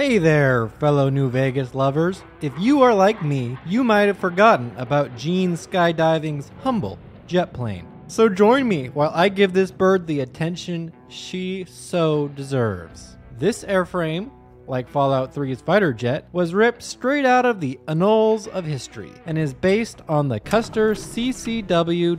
Hey there, fellow New Vegas lovers. If you are like me, you might have forgotten about Jean Skydiving's humble jet plane. So join me while I give this bird the attention she so deserves. This airframe, like Fallout 3's fighter jet, was ripped straight out of the annals of history and is based on the Custer CCW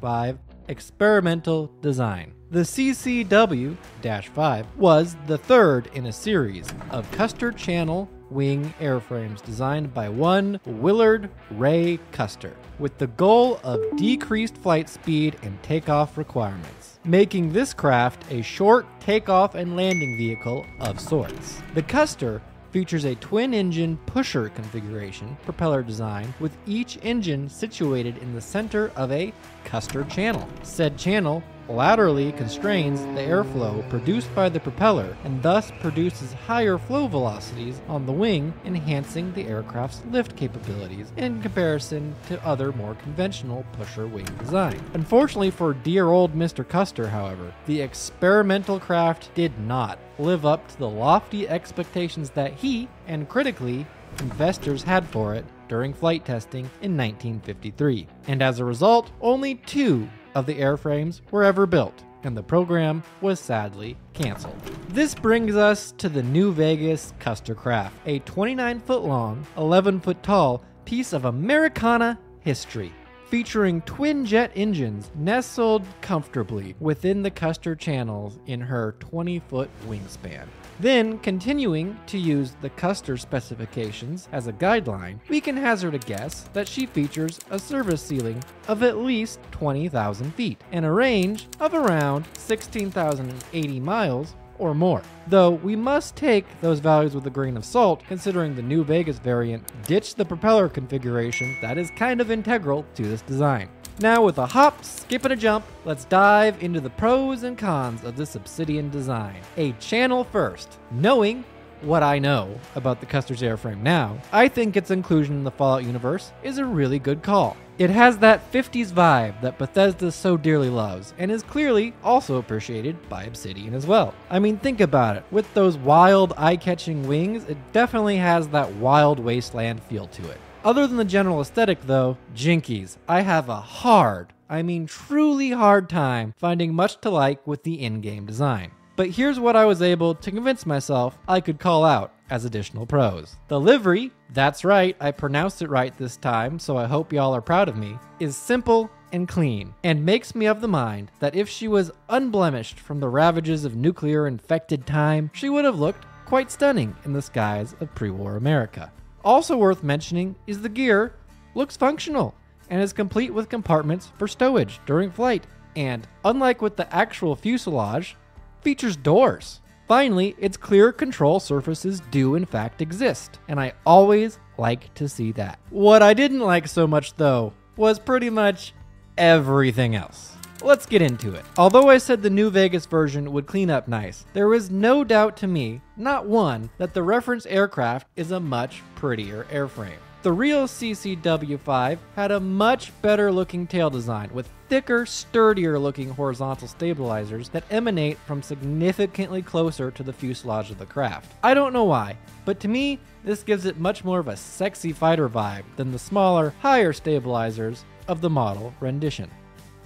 5 experimental design. The CCW 5 was the third in a series of Custer Channel wing airframes designed by one Willard Ray Custer, with the goal of decreased flight speed and takeoff requirements, making this craft a short takeoff and landing vehicle of sorts. The Custer features a twin engine pusher configuration propeller design with each engine situated in the center of a Custer channel. Said channel laterally constrains the airflow produced by the propeller and thus produces higher flow velocities on the wing, enhancing the aircraft's lift capabilities in comparison to other more conventional pusher wing design. Unfortunately for dear old Mr. Custer, however, the experimental craft did not live up to the lofty expectations that he, and critically, investors had for it during flight testing in 1953. And as a result, only two of the airframes were ever built, and the program was sadly canceled. This brings us to the New Vegas Custer Craft, a 29 foot long, 11 foot tall piece of Americana history featuring twin jet engines nestled comfortably within the Custer channels in her 20 foot wingspan. Then, continuing to use the Custer specifications as a guideline, we can hazard a guess that she features a service ceiling of at least 20,000 feet and a range of around 16,080 miles or more. Though we must take those values with a grain of salt, considering the new Vegas variant ditched the propeller configuration that is kind of integral to this design. Now, with a hop, skip, and a jump, let's dive into the pros and cons of this Obsidian design. A channel first. Knowing what I know about the Custer's airframe now, I think its inclusion in the Fallout universe is a really good call. It has that 50s vibe that Bethesda so dearly loves, and is clearly also appreciated by Obsidian as well. I mean, think about it. With those wild, eye catching wings, it definitely has that wild wasteland feel to it. Other than the general aesthetic, though, Jinkies, I have a hard, I mean truly hard time finding much to like with the in game design. But here's what I was able to convince myself I could call out as additional pros. The livery, that's right, I pronounced it right this time, so I hope y'all are proud of me, is simple and clean, and makes me of the mind that if she was unblemished from the ravages of nuclear infected time, she would have looked quite stunning in the skies of pre war America. Also worth mentioning is the gear looks functional and is complete with compartments for stowage during flight, and unlike with the actual fuselage, features doors. Finally, its clear control surfaces do in fact exist, and I always like to see that. What I didn't like so much though was pretty much everything else. Let's get into it. Although I said the New Vegas version would clean up nice, there was no doubt to me, not one, that the reference aircraft is a much prettier airframe. The real CCW 5 had a much better looking tail design with thicker, sturdier looking horizontal stabilizers that emanate from significantly closer to the fuselage of the craft. I don't know why, but to me, this gives it much more of a sexy fighter vibe than the smaller, higher stabilizers of the model rendition.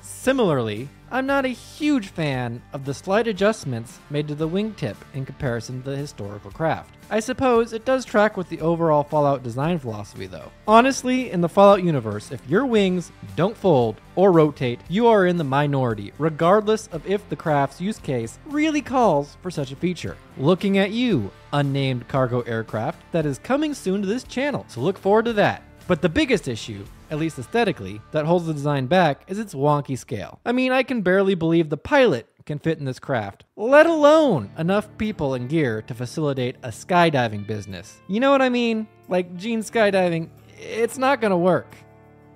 Similarly, I'm not a huge fan of the slight adjustments made to the wingtip in comparison to the historical craft. I suppose it does track with the overall Fallout design philosophy though. Honestly, in the Fallout universe, if your wings don't fold or rotate, you are in the minority, regardless of if the craft's use case really calls for such a feature. Looking at you, unnamed cargo aircraft that is coming soon to this channel, so look forward to that. But the biggest issue at least aesthetically, that holds the design back is its wonky scale. I mean, I can barely believe the pilot can fit in this craft, let alone enough people and gear to facilitate a skydiving business. You know what I mean? Like Jean skydiving, it's not gonna work.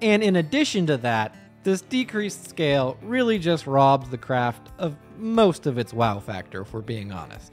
And in addition to that, this decreased scale really just robs the craft of most of its wow factor, if we're being honest.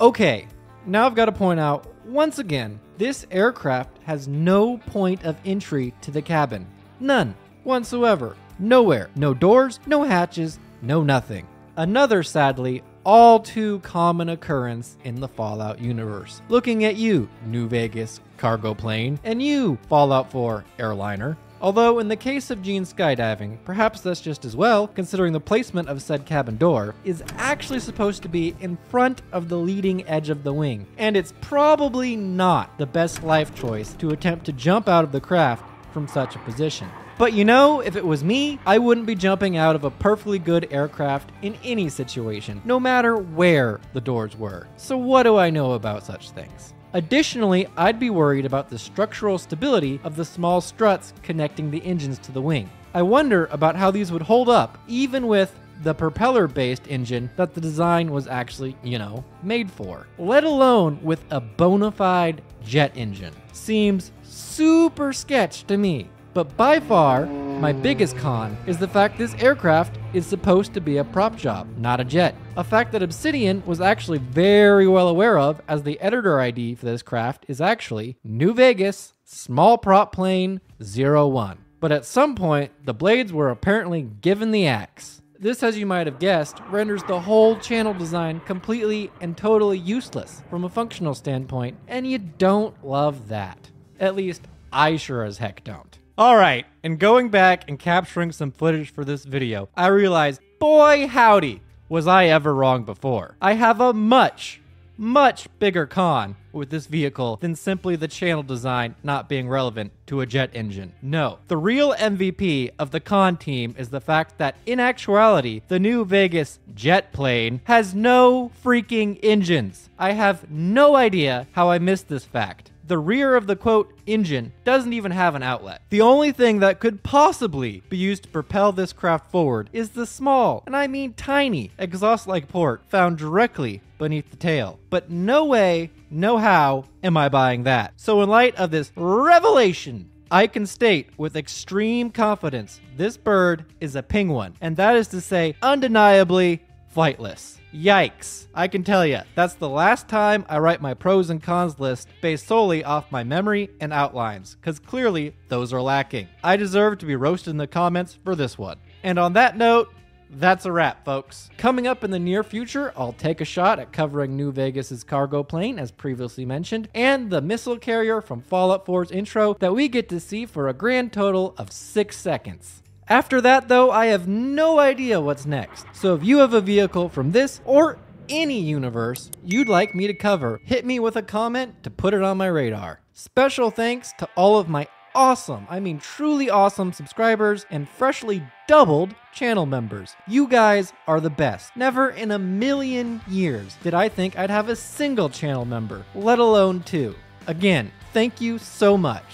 Okay, now I've got to point out once again this aircraft has no point of entry to the cabin. None whatsoever. Nowhere. No doors, no hatches, no nothing. Another, sadly, all too common occurrence in the Fallout universe. Looking at you, New Vegas cargo plane, and you, Fallout 4 airliner. Although, in the case of Jean skydiving, perhaps that's just as well, considering the placement of said cabin door is actually supposed to be in front of the leading edge of the wing, and it's probably not the best life choice to attempt to jump out of the craft from such a position. But you know, if it was me, I wouldn't be jumping out of a perfectly good aircraft in any situation, no matter where the doors were. So, what do I know about such things? Additionally, I'd be worried about the structural stability of the small struts connecting the engines to the wing. I wonder about how these would hold up, even with the propeller based engine that the design was actually, you know, made for, let alone with a bona fide jet engine. Seems super sketch to me. But by far, my biggest con is the fact this aircraft is supposed to be a prop job, not a jet. A fact that Obsidian was actually very well aware of, as the editor ID for this craft is actually New Vegas Small Prop Plane 01. But at some point, the blades were apparently given the axe. This, as you might have guessed, renders the whole channel design completely and totally useless from a functional standpoint, and you don't love that. At least, I sure as heck don't. All right, and going back and capturing some footage for this video, I realized, boy howdy, was I ever wrong before. I have a much, much bigger con with this vehicle than simply the channel design not being relevant to a jet engine. No, the real MVP of the con team is the fact that in actuality, the new Vegas jet plane has no freaking engines. I have no idea how I missed this fact the rear of the quote engine doesn't even have an outlet. The only thing that could possibly be used to propel this craft forward is the small, and I mean tiny, exhaust like port found directly beneath the tail. But no way, no how am I buying that. So, in light of this revelation, I can state with extreme confidence this bird is a penguin, and that is to say, undeniably flightless. Yikes. I can tell you, that's the last time I write my pros and cons list based solely off my memory and outlines, because clearly those are lacking. I deserve to be roasted in the comments for this one. And on that note, that's a wrap, folks. Coming up in the near future, I'll take a shot at covering New Vegas's cargo plane, as previously mentioned, and the missile carrier from Fallout 4's intro that we get to see for a grand total of six seconds. After that, though, I have no idea what's next. So if you have a vehicle from this or any universe you'd like me to cover, hit me with a comment to put it on my radar. Special thanks to all of my awesome, I mean truly awesome subscribers and freshly doubled channel members. You guys are the best. Never in a million years did I think I'd have a single channel member, let alone two. Again, thank you so much.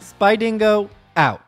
Spydingo out.